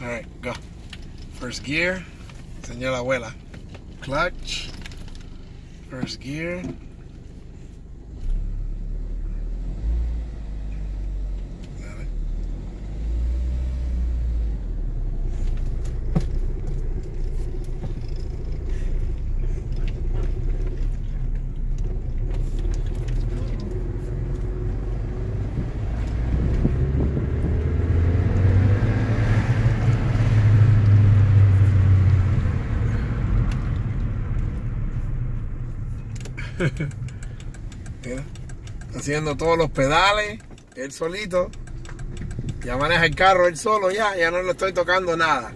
All right, go. First gear. Señor la abuela. Clutch. First gear. Haciendo todos los pedales, él solito. Ya maneja el carro él solo, ya, ya no le estoy tocando nada.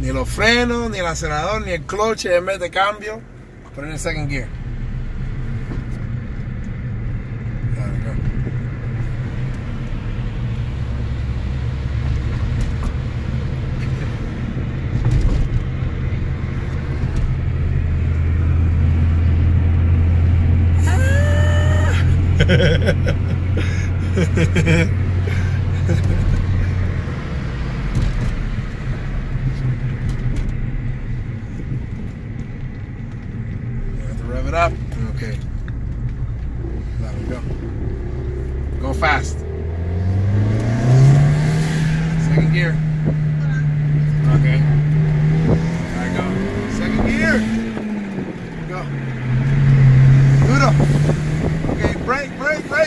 Ni los frenos, ni el acelerador, ni el clutch en vez de cambio. Put in second gear. Have to rev it up. Okay. There we go. Go fast. Second gear. Okay. There I go. Second gear. Go. Duro. Okay, brake,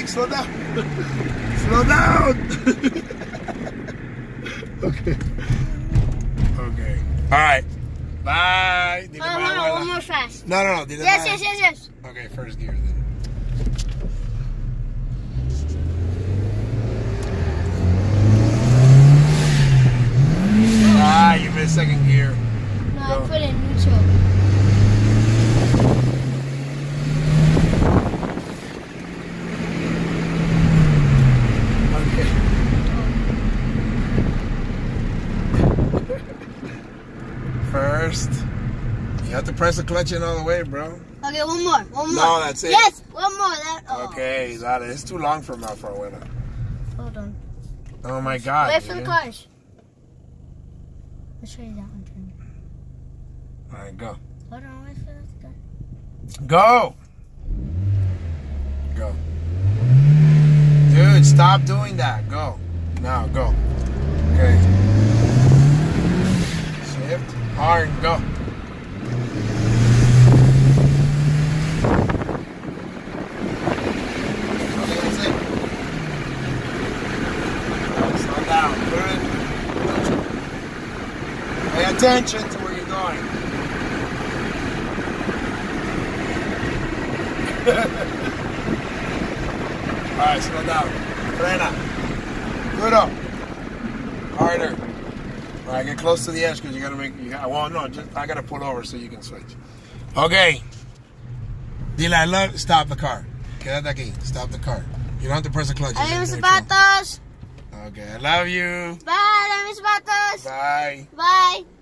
brake. Slow down. Slow down. okay. Okay. All right. Bye. Dile Oh, hold on, one more fast. No, no, no. Dile Yes, yes, yes, yes. Okay, first gear then. Ah, you missed second gear. No, Go. I put in neutral. Okay. First, you have to press the clutch in all the way, bro. Okay, one more, one more. No, that's it. Yes, one more. That. Oh. Okay, that is too long for Mount Abuela. Hold on. Oh my god. Wait for the cars. Let's show you that one. Turn. All right, go. Hold on, wait for that. Go. Go. Dude, stop doing that. Go. Now, go. Okay. Shift. Hard. Go. Okay, that's it. Slow down. Put it. Pay attention to where you're going. All right, slow down. Frena. Duro. Harder. All right, get close to the edge because you gotta make. You got, well, no, just I gotta pull over so you can switch. Okay. Dile, I love. Stop the car. Quédate aquí. Stop the car. You don't have to press the clutch. Mis zapatos. Okay, I love you. Bye, adiós, mis zapatos. Bye. Bye.